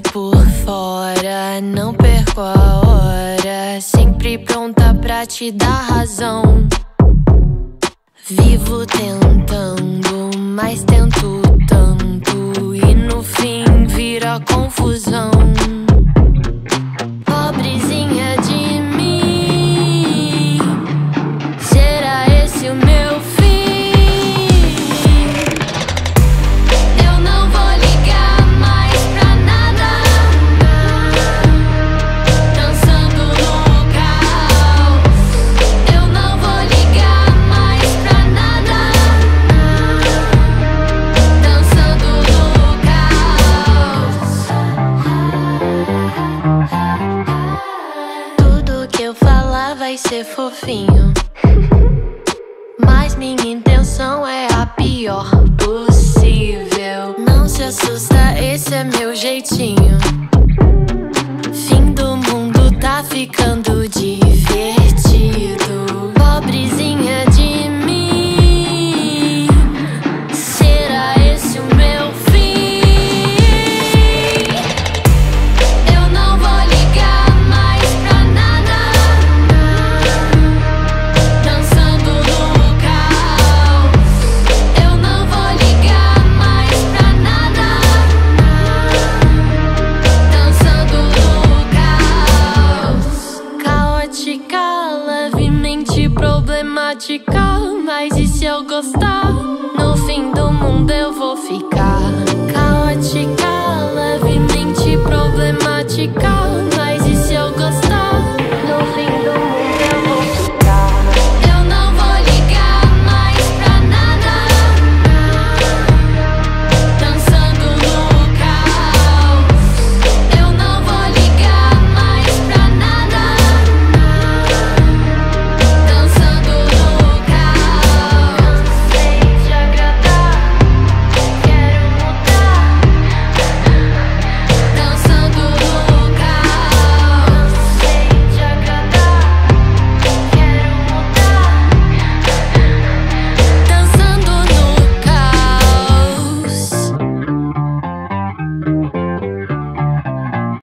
Por fora, não perco a hora. Sempre pronta pra te dar razão. Vivo tentando, mas tento tanto. E no fim vira confusão. Ser fofinho. Mas minha intenção é a pior possível. Não se assusta, esse é meu jeitinho. Problemática. Mas e se eu gostar? No fim do mundo eu vou ficar.